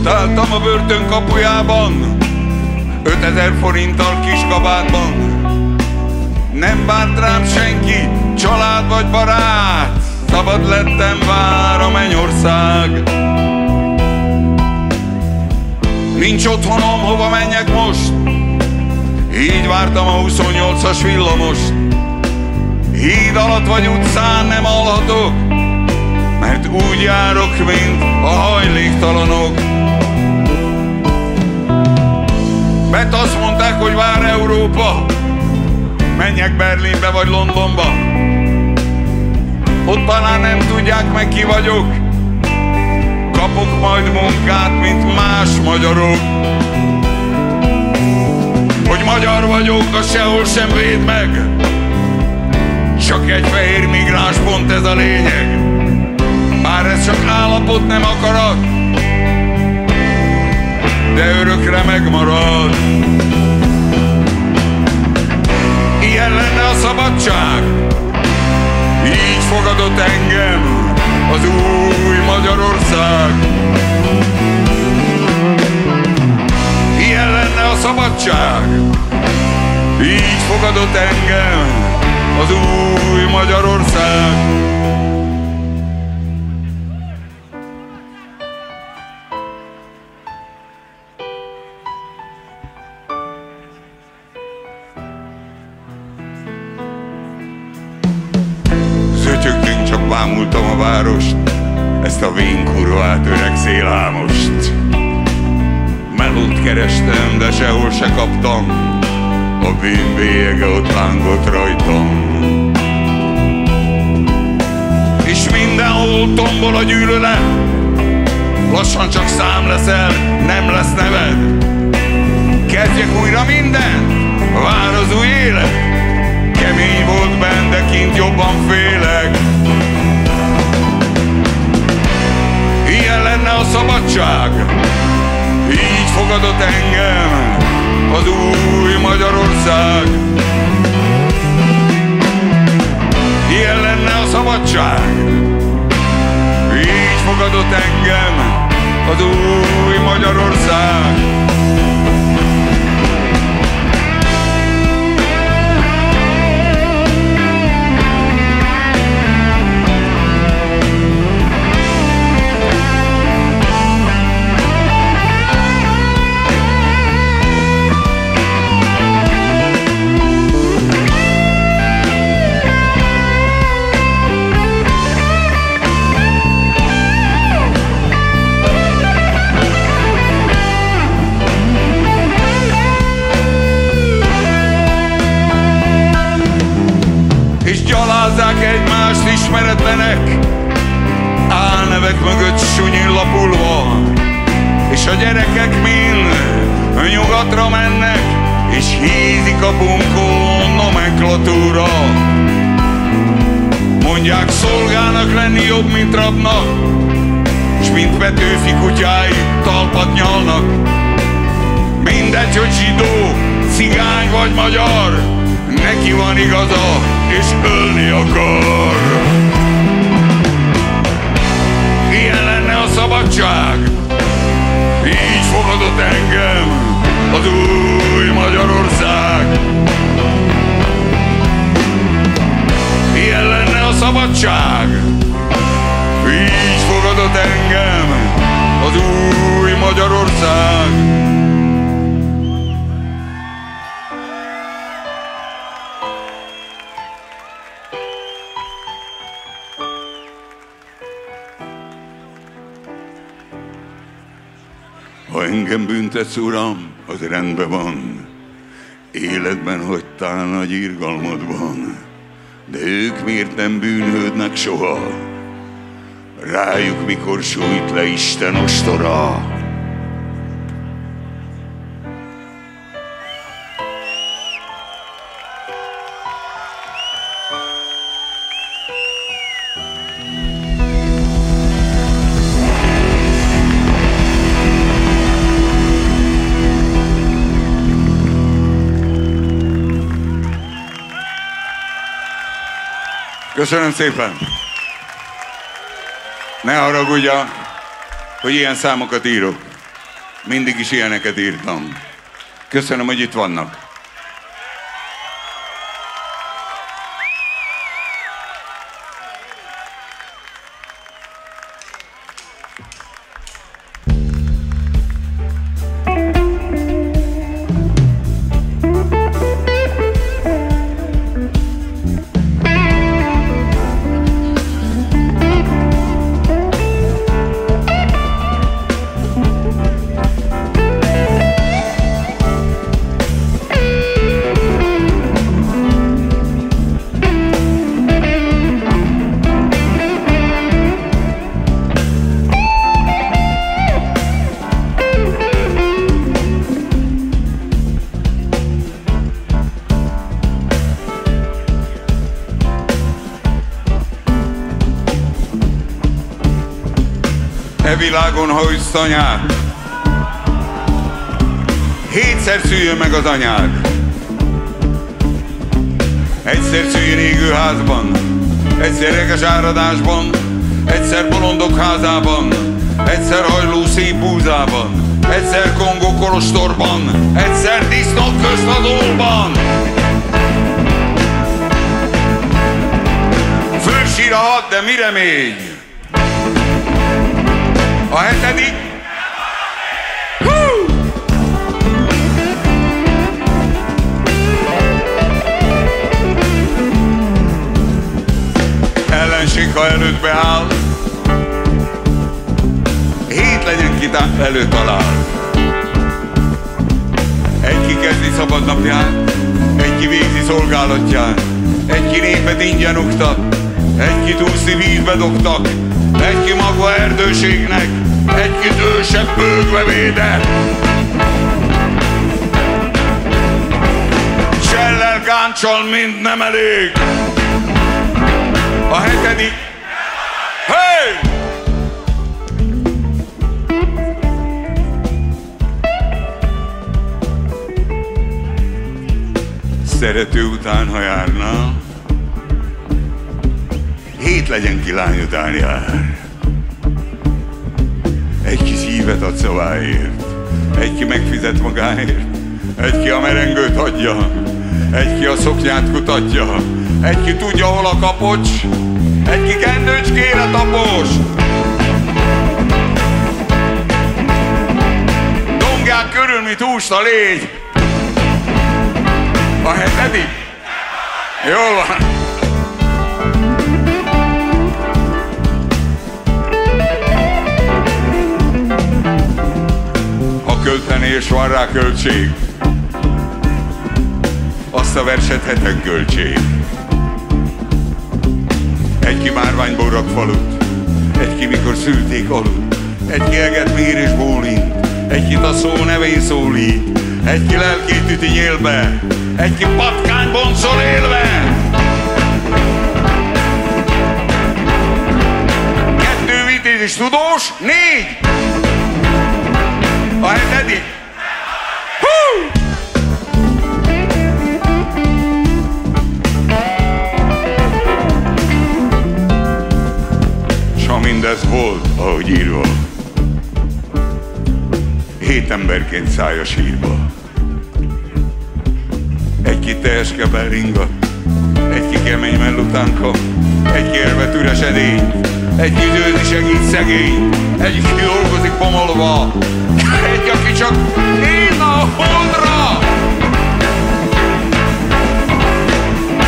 Ott álltam a börtön kapujában, 5000 forinttal kis kabátban. Nem bánt rám senki, család vagy barát, szabad lettem, vár a mennyország. Nincs otthonom, hova menjek most, így vártam a 28-as villamost. Híd alatt vagy utcán nem alhatok, mert úgy járok, mint a hajléktalanok. Mert azt mondták, hogy vár Európa, menjek Berlinbe vagy Londonba. Ott talán nem tudják meg ki vagyok, kapok majd munkát, mint más magyarok. Hogy magyar vagyok, az sehol sem véd meg, csak egy fehér migráns pont ez a lényeg. Bár ez csak állapot nem akarat, de örökre megmarad. Ilyen lenne a szabadság, így fogadott engem az új Magyarország. Ilyen lenne a szabadság, így fogadott engem az új Magyarország. Bámultam a várost, ezt a vén kurvát öreg szélhámost. Melót kerestem, de sehol se kaptam, a bűn bélyege ott lángott rajtam. És mindenhol tombol a gyűlölet, lassan csak szám leszel, nem lesz neved. Fogadott engem az új Magyarország. Ilyen lenne a szabadság, így fogadott engem az új Magyarország. Nyugatra mennek, és hízik a bunkó nomenklatúra. Mondják, szolgának lenni jobb, mint rabnak, és mint Petőfi kutyái talpat nyalnak. Mindegy, hogy zsidó, cigány vagy magyar, neki van igaza, és ölni akar. Ha engem büntetsz, uram, az rendben van. Életben hagytál nagy irgalmadban. De ők miért nem bűnhődnek soha? Rájuk mikor sújt le Isten ostora? Köszönöm szépen! Ne haragudja, hogy ilyen számokat írok. Mindig is ilyeneket írtam. Köszönöm, hogy itt vannak. E világon, ha üssz anyád, hétszer szüljön meg az anyád. Egyszer szüljön égőházban, egyszer reges áradásban, egyszer bolondok házában, egyszer hajló szép búzában, egyszer Kongó kolostorban, egyszer disznók ólban. Fölsír a had, de mire még? A hetedik. Hú! Ellenség, ha előtt beáll, hét legyen ki előtt talál. Egy ki kezdi szabad napját, egy ki végzi szolgálatját, egy ki népet ingyen oktat, egy ki túlszi vízbe dobtak, egy ki maga erdőségnek, egy ki ősebb bőgve védett. Csellel, gáncsal mind nem elég. A hetedik. Hey! Szerető után, ha járna, hét legyen ki lány után jár. Egy ki szívet ad szaváért, egy ki megfizet magáért, egy ki a merengőt adja, egy ki a szoknyát kutatja, egy ki tudja, hol a kapocs, egy ki kendőcskére tapos. Dongják körül, mint húst a légy. A hetedik? Jól van. És van rá költség. Azt a verset heten költség. Egy ki márványból rak falut, egy ki mikor szülték aludt, egy ki eget mér és bólint, egy ki a szó nevén szólít, egy ki lelkét üti nyélbe, egy ki patkány boncol élve. Kettő vitéz és tudós, négy! Mindez volt, ahogy írva, hét emberként száll a sírba. Egy ki teheske ringat, egy ki kemény mellutánka, egy ki elvet üres edény, egy ki győzi segít szegény, egy ki dolgozik pomolva, egy, aki csak én a holdra!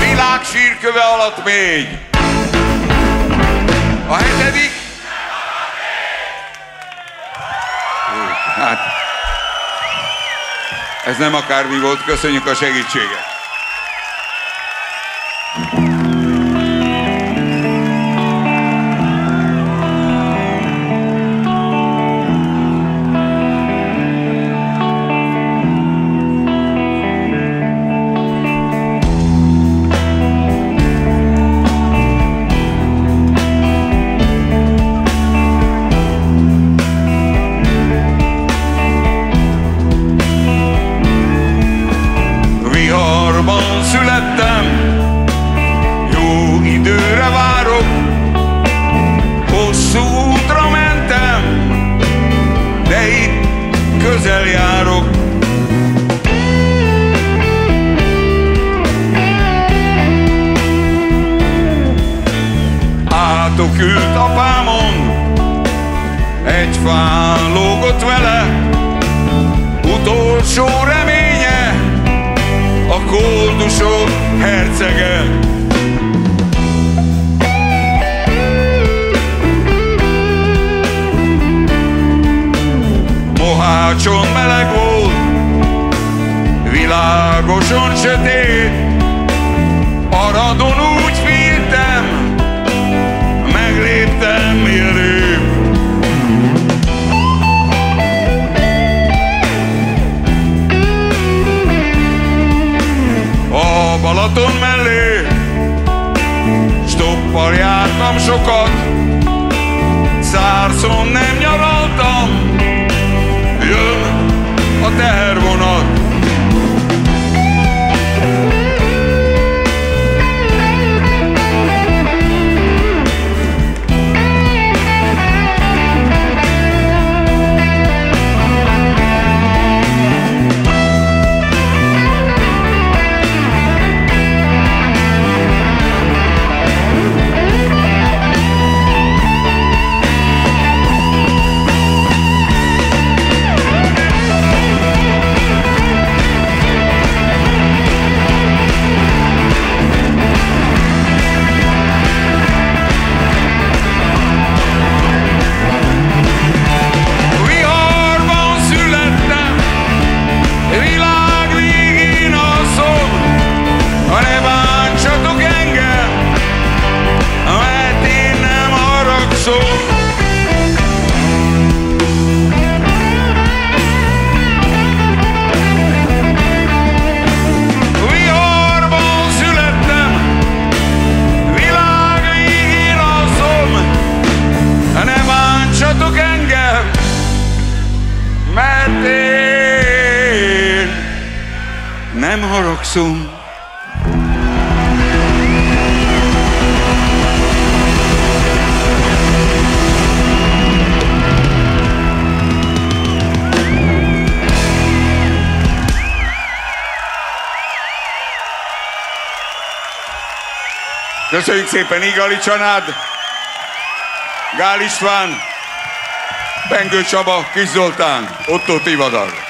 Világ sírköve alatt még. A hetedik? Hát, ez nem akármi volt, köszönjük a segítséget. Lógott vele, utolsó reménye, a koldusok hercege. Mohácson meleg volt, világosan sötét, Aradon Balaton mellé, stoppal jártam sokat, Szárszon nem nyaraltam, jön a tehervonat. Nem haragszom. Köszönjük szépen Igali Csanád, Gál István, Pengő Csaba, Kis Zoltán, Otto Tivadar.